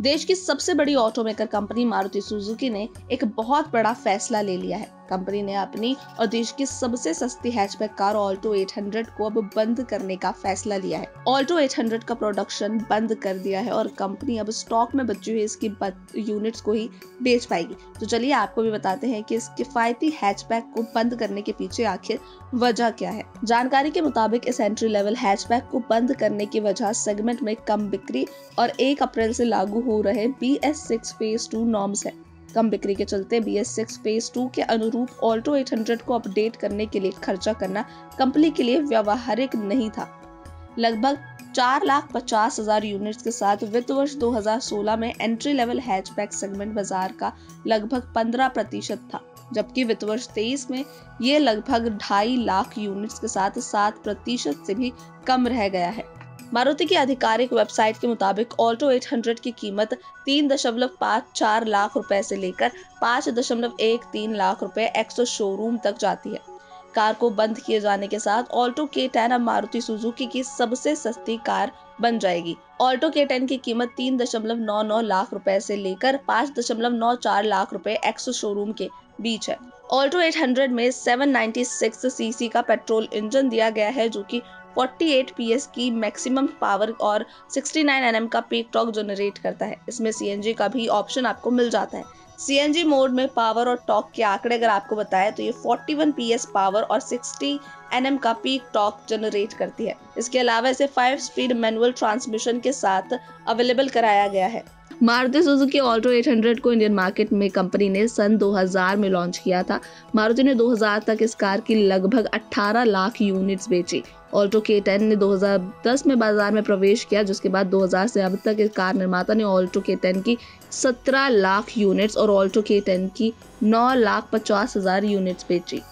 देश की सबसे बड़ी ऑटोमेकर कंपनी मारुति सुजुकी ने एक बहुत बड़ा फैसला ले लिया है। कंपनी ने अपनी और देश की सबसे सस्ती हैचबैक कार ऑल्टो 800 को अब बंद करने का फैसला लिया है। ऑल्टो 800 का प्रोडक्शन बंद कर दिया है और कंपनी अब स्टॉक में बची हुई इसकी यूनिट्स को ही बेच पाएगी। तो चलिए आपको भी बताते हैं कि इस किफायती हैचबैक को बंद करने के पीछे आखिर वजह क्या है। जानकारी के मुताबिक इस एंट्री लेवल हैचबैक को बंद करने की वजह सेगमेंट में कम बिक्री और एक अप्रैल से लागू हो रहे B S six phase two norms है। कम बिक्री के चलते B S six phase two के अनुरूप ऑल्टो 800 को अपडेट करने के लिए खर्चा करना कंपनी के लिए व्यवहारिक नहीं था। लगभग चार लाख पचास हज़ार यूनिट्स के साथ वित्त वर्ष 2016 में एंट्री लेवल हैचबैक सेगमेंट बाज़ार का लगभग 15 प्रतिशत था, जबकि वित्त वर्ष तेईस में ये लगभग ढाई लाख यूनिट्स के साथ सात प्रतिशत से भी कम रह गया है। मारुति की आधिकारिक वेबसाइट के मुताबिक ऑल्टो 800 की कीमत तीन दशमलव पाँच चार लाख रुपए से लेकर पाँच दशमलव एक तीन लाख रुपए एक्सो शोरूम तक जाती है। कार को बंद किए जाने के साथ ऑल्टो के टेन अब मारुति सुजुकी की सबसे सस्ती कार बन जाएगी। ऑल्टो के टेन की कीमत तीन दशमलव नौ नौ लाख रुपए से लेकर पाँच दशमलव नौ चार लाख रुपए एक्सो शोरूम के बीच है। ऑल्टो 800 में 796 सीसी का पेट्रोल इंजन दिया गया है, जो कि 48 पीएस की मैक्सिमम पावर और 69 एनएम का पीक टॉक जनरेट करता है। इसमें सीएनजी का भी ऑप्शन आपको मिल जाता है। सीएनजी मोड में पावर और टॉक के आंकड़े अगर आपको बताए तो ये 41 पीएस पावर और 60 एनएम का पीक टॉक जनरेट करती है। इसके अलावा इसे 5 स्पीड मैनुअल ट्रांसमिशन के साथ अवेलेबल कराया गया है। मारुति सुजुकी ऑल्टो 800 को इंडियन मार्केट में कंपनी ने सन 2000 में लॉन्च किया था। मारुति ने 2000 तक इस कार की लगभग 18 लाख यूनिट्स बेची। ऑल्टो के टेन ने 2010 में बाज़ार में प्रवेश किया, जिसके बाद 2000 से अब तक इस कार निर्माता ने ऑल्टो के टेन की 17 लाख यूनिट्स और ऑल्टो के टेन की नौ लाख पचास हज़ार यूनिट्स बेची।